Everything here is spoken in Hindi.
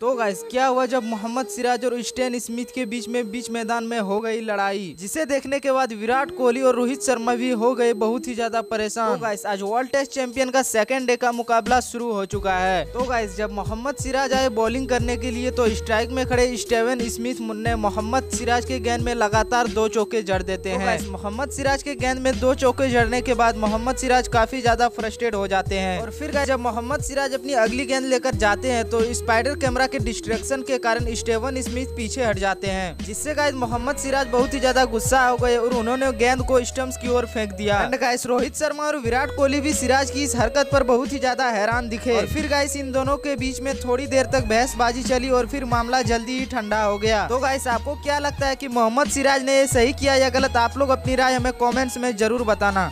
तो गाइस क्या हुआ जब मोहम्मद सिराज और स्टेन स्मिथ के बीच में बीच मैदान में हो गई लड़ाई? जिसे देखने के बाद विराट कोहली और रोहित शर्मा भी हो गए बहुत ही ज़्यादा परेशान। तो गाइस आज वर्ल्ड टेस्ट चैंपियन का सेकेंड डे का मुकाबला शुरू हो चुका है। तो गाइस जब मोहम्मद सिराज आए बॉलिंग करने के लिए तो स्ट्राइक में खड़े स्टेवन स्मिथ ने मोहम्मद सिराज के गेंद में लगातार दो चौके जड़ देते तो हैं। मोहम्मद सिराज के गेंद में दो चौके जड़ने के बाद मोहम्मद सिराज काफ़ी ज़्यादा फ्रस्ट्रेट हो जाते हैं। और फिर जब मोहम्मद सिराज अपनी अगली गेंद लेकर जाते हैं तो स्पाइडर कैमरा के डिस्ट्रैक्शन के कारण स्टेवन स्मिथ पीछे हट जाते हैं, जिससे गाइस मोहम्मद सिराज बहुत ही ज़्यादा गुस्सा हो गए और उन्होंने गेंद को स्टम्प्स की ओर फेंक दिया। एंड गाइस रोहित शर्मा और विराट कोहली भी सिराज की इस हरकत पर बहुत ही ज़्यादा हैरान दिखे। और फिर गाइस इन दोनों के बीच में थोड़ी देर तक बहसबाजी चली और फिर मामला जल्दी ही ठंडा हो गया। तो गाइस आपको क्या लगता है की मोहम्मद सिराज ने ये सही किया या गलत? आप लोग अपनी राय हमें कॉमेंट्स में ज़रूर बताना।